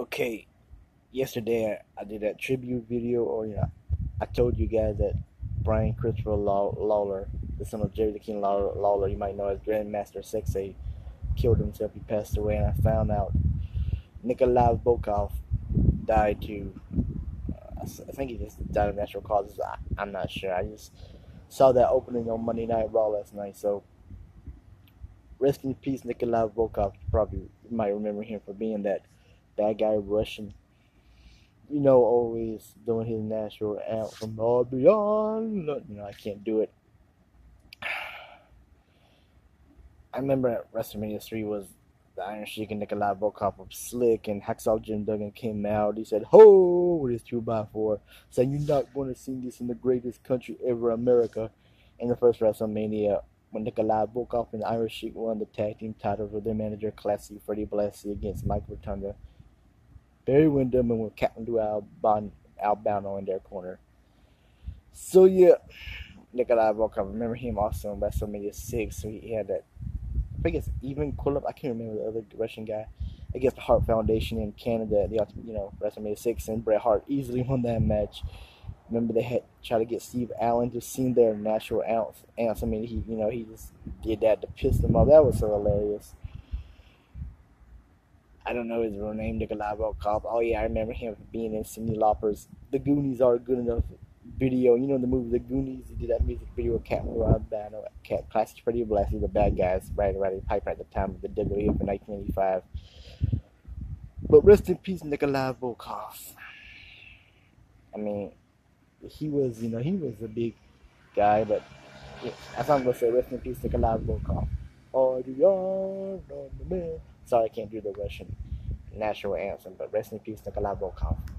okay, yesterday I, did that tribute video, or you know, I told you guys that Brian Christopher Lawler, the son of Jerry the King Lawler, you might know as Grandmaster Sexay, killed himself. He passed away, and I found out Nikolai Volkoff died too. Uh, I think he just died of natural causes. I, I'm not sure. I just saw that opening on Monday Night Raw last night, so rest in peace, Nikolai Volkoff. You probably might remember him for being that bad guy Russian. You know, always doing his natural out from all beyond. You know, I can't do it. I remember at WrestleMania 3 was the Iron Sheik and Nikolai Volkoff were slick, and Hacksaw Jim Duggan came out. He said, Ho! with his 2x4, saying, You're not going to see this in the greatest country ever, America. In the first WrestleMania, when Nikolai Volkoff and Iron Sheik won the tag team titles with their manager Classy Freddie Blassie against Mike Rotunda, Barry Windham and with Captain Lou Albano, in their corner. So yeah, Nikolai Volkoff, remember him also in WrestleMania 6, so he had that, I think it's even Kulip, I can't remember the other Russian guy, against the Hart Foundation in Canada, the you know, WrestleMania 6, and Bret Hart easily won that match. Remember they had tried to get Steve Allen to sing their natural ounce. ounce. I mean, he you know he just did that to piss them off. That was so hilarious. I don't know his real name, the Nikolai Volkoff. Oh yeah, I remember him being in Cyndi Lauper's "The Goonies Are Good Enough" video. You know the movie The Goonies. He did that music video with Cat Bano, Cat Classic Freddie Blassie, the bad guys, right around Piper at the time of the WWF in 1985. But rest in peace, Nikolai Volkoff. I mean, he was, you know, he was a big guy, but yeah, I I'm gonna say rest in peace, Nikolai Volkoff. Oh, the man. Sorry, I can't do the Russian national anthem, but rest in peace, Nikolai Volkoff.